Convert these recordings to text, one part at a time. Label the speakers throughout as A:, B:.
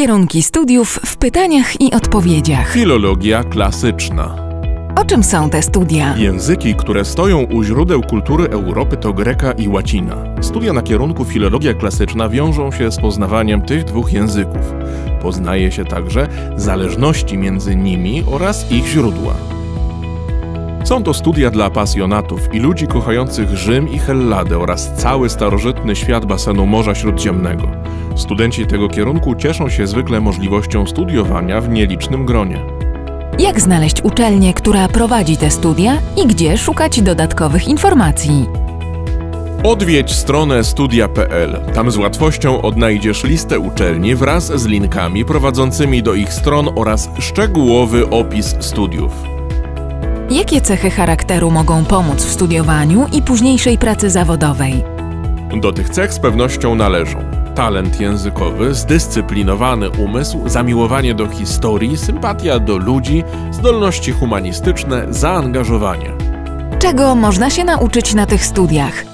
A: Kierunki studiów w pytaniach i odpowiedziach.
B: Filologia klasyczna.
A: O czym są te studia?
B: Języki, które stoją u źródeł kultury Europy to greka i łacina. Studia na kierunku filologia klasyczna wiążą się z poznawaniem tych dwóch języków. Poznaje się także zależności między nimi oraz ich źródła. Są to studia dla pasjonatów i ludzi kochających Rzym i Helladę oraz cały starożytny świat basenu Morza Śródziemnego. Studenci tego kierunku cieszą się zwykle możliwością studiowania w nielicznym gronie.
A: Jak znaleźć uczelnię, która prowadzi te studia i gdzie szukać dodatkowych informacji?
B: Odwiedź stronę studia.pl. Tam z łatwością odnajdziesz listę uczelni wraz z linkami prowadzącymi do ich stron oraz szczegółowy opis studiów.
A: Jakie cechy charakteru mogą pomóc w studiowaniu i późniejszej pracy zawodowej?
B: Do tych cech z pewnością należą talent językowy, zdyscyplinowany umysł, zamiłowanie do historii, sympatia do ludzi, zdolności humanistyczne, zaangażowanie.
A: Czego można się nauczyć na tych studiach?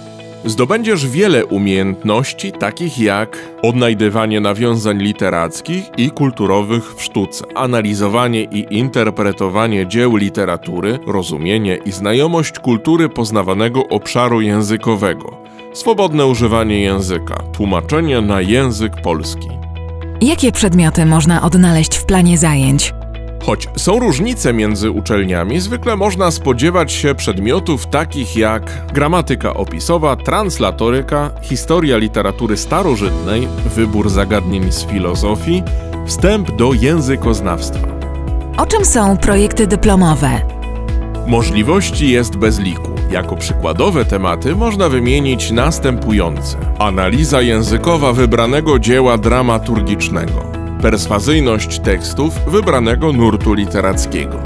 B: Zdobędziesz wiele umiejętności, takich jak odnajdywanie nawiązań literackich i kulturowych w sztuce, analizowanie i interpretowanie dzieł literatury, rozumienie i znajomość kultury poznawanego obszaru językowego, swobodne używanie języka, tłumaczenie na język polski.
A: Jakie przedmioty można odnaleźć w planie zajęć?
B: Choć są różnice między uczelniami, zwykle można spodziewać się przedmiotów takich jak gramatyka opisowa, translatoryka, historia literatury starożytnej, wybór zagadnień z filozofii, wstęp do językoznawstwa.
A: O czym są projekty dyplomowe?
B: Możliwości jest bez liku. Jako przykładowe tematy można wymienić następujące: analiza językowa wybranego dzieła dramaturgicznego perswazyjność tekstów wybranego nurtu literackiego,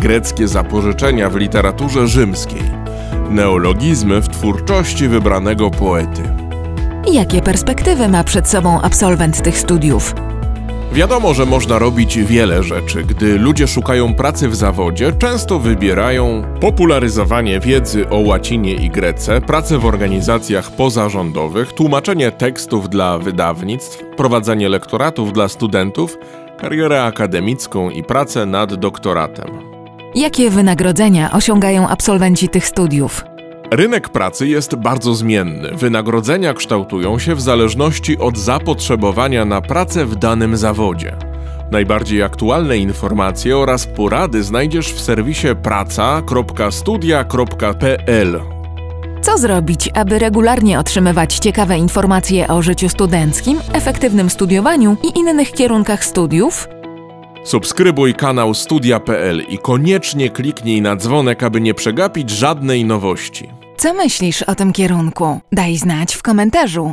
B: greckie zapożyczenia w literaturze rzymskiej, neologizmy w twórczości wybranego poety.
A: Jakie perspektywy ma przed sobą absolwent tych studiów?
B: Wiadomo, że można robić wiele rzeczy. Gdy ludzie szukają pracy w zawodzie, często wybierają popularyzowanie wiedzy o łacinie i grece, pracę w organizacjach pozarządowych, tłumaczenie tekstów dla wydawnictw, prowadzenie lektoratów dla studentów, karierę akademicką i pracę nad doktoratem.
A: Jakie wynagrodzenia osiągają absolwenci tych studiów?
B: Rynek pracy jest bardzo zmienny. Wynagrodzenia kształtują się w zależności od zapotrzebowania na pracę w danym zawodzie. Najbardziej aktualne informacje oraz porady znajdziesz w serwisie praca.studia.pl.
A: Co zrobić, aby regularnie otrzymywać ciekawe informacje o życiu studenckim, efektywnym studiowaniu i innych kierunkach studiów?
B: Subskrybuj kanał Studia.pl i koniecznie kliknij na dzwonek, aby nie przegapić żadnej nowości.
A: Co myślisz o tym kierunku? Daj znać w komentarzu.